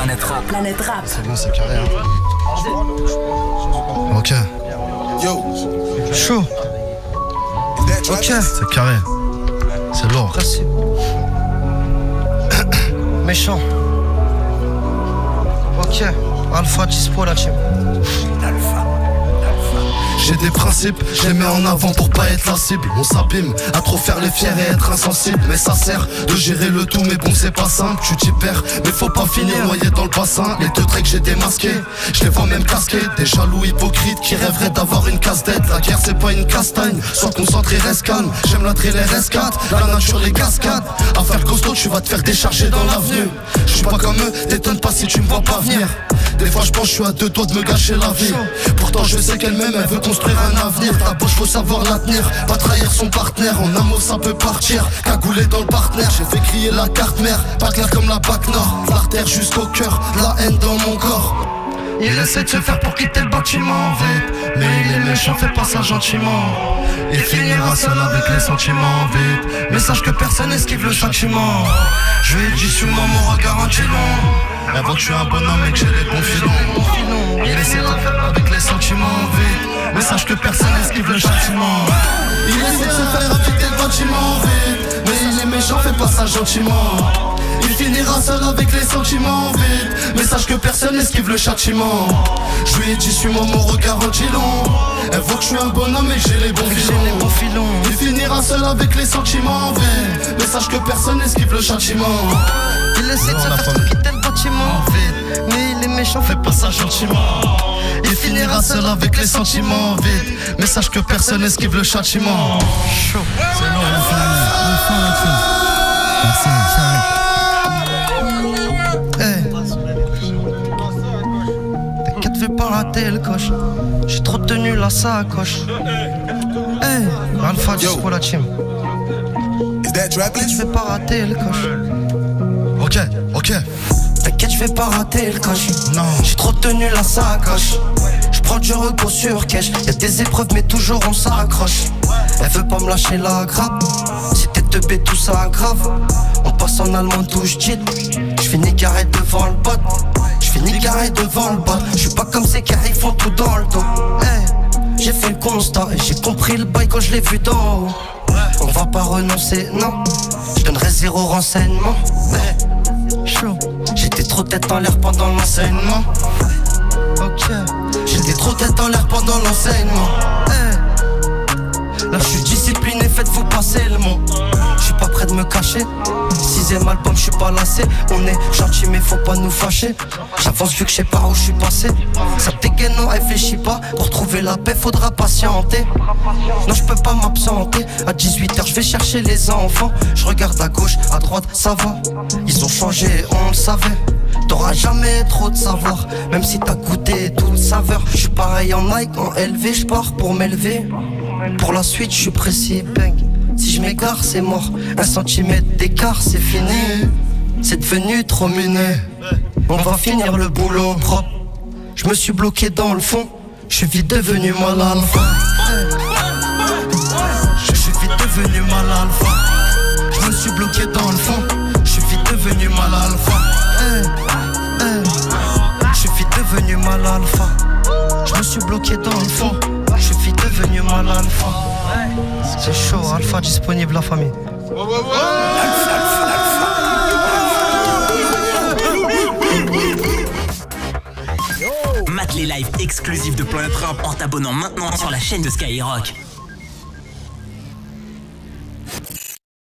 Planète Rap. Planète Rap. C'est bon, c'est carré. Hein. Ok. Yo, Chaud. ok. C'est carré. C'est lourd. Méchant. Ok. Alpha dispo la team. J'ai des principes, je les mets en avant pour pas être la cible. On s'abîme à trop faire les fiers et être insensible. Mais ça sert de gérer le tout, mais bon, c'est pas simple. Tu t'y perds, mais faut pas finir noyé dans le bassin. Les deux traits que j'ai démasqués, je les vois même casqués. Des jaloux hypocrites qui rêveraient d'avoir une casse tête La guerre, c'est pas une castagne. Sois concentré, reste calme. J'aime la traîner, reste 4 La nature, les cascades. À faire costaud, tu vas te faire décharger dans l'avenue. Je suis pas comme eux, t'étonne pas si tu me vois pas venir. Des fois je pense je suis à deux doigts de me gâcher la vie. Pourtant je sais qu'elle-même elle veut construire un avenir. Ta bouche faut savoir la tenir. Pas trahir son partenaire. En amour ça peut partir. Cagoulé dans le partenaire. J'ai fait crier la carte mère. Pas clair comme la bac nord. L'artère jusqu'au cœur. La haine dans mon corps il essaie de se faire pour quitter le bâtiment vite Mais il est méchant, fait pas ça gentiment. Il finira seul avec les sentiments vite Mais sache que personne esquive le châtiment. Je lui ai dit mon regard anti long Elle voit que je suis un bonhomme et que j'ai les bons filons Fait pas ça gentiment. Il finira seul avec les sentiments vides. Mais sache que personne esquive le châtiment. Je lui ai dit suis-moi mon regard anti-long Elle voit que je suis un bonhomme et que j'ai les bons filons. Il finira seul avec les sentiments vides. Mais sache que personne esquive le châtiment. Il essaie de se faire quitter le bâtiment. Mais il est méchant, Fais pas ça gentiment. Il finira seul avec les sentiments vides. Mais sache que personne esquive le châtiment. C'est Merci. Hey. T'inquiète, fais pas rater le coche. J'ai trop tenu la sacoche. Hey, Alpha dispo la team. Is that tracklist? Fais pas rater le coche. Ok, ok T'inquiète, je vais pas rater le coche. Non. J'ai trop tenu la sacoche. Je prends du repos sur cash. Y'a des épreuves, mais toujours on s'accroche. Elle veut pas me lâcher la grappe. T'es teubé, tout ça grave. On passe en allemand, touche cheat. Je finis carré devant le bot. Je finis carré devant le bot. Je suis pas comme ces ils font tout dans le dos. J'ai fait le constat et j'ai compris le bail quand je l'ai vu d'en haut. On va pas renoncer, non. Je donnerai zéro renseignement. J'étais trop tête en l'air pendant l'enseignement. Ok. J'étais trop tête en l'air pendant l'enseignement. Là, je suis discipliné, faites-vous passer le mot. Je suis pas prêt de me cacher. Sixième album, je suis pas lassé. On est gentil, mais faut pas nous fâcher. J'avance vu que je sais pas où je suis passé. Ça dégaine, on réfléchit pas. Pour trouver la paix, faudra patienter. Non, je peux pas m'absenter. À 18h, je vais chercher les enfants. Je regarde à gauche, à droite, ça va. Ils ont changé, on le savait. T'auras jamais trop de savoir, même si t'as goûté tout le saveur. Je suis pareil en Nike, en LV, je pars pour m'élever. Pour la suite, je suis précis, bang. Si je m'égare, c'est mort. Un centimètre d'écart, c'est fini. C'est devenu trop muné. On va finir le boulot propre. Je me suis bloqué dans le fond. Je suis devenu mal alpha. Je suis devenu mal alpha. Je me suis bloqué dans le fond. Je suis devenu mal alpha. Hey, hey. Je suis devenu mal alpha. Je me suis bloqué dans le fond. Devenu mal alpha. C'est chaud, alpha disponible la famille. Mate les lives exclusifs de Planète Rap en t'abonnant maintenant sur la chaîne de Skyrock.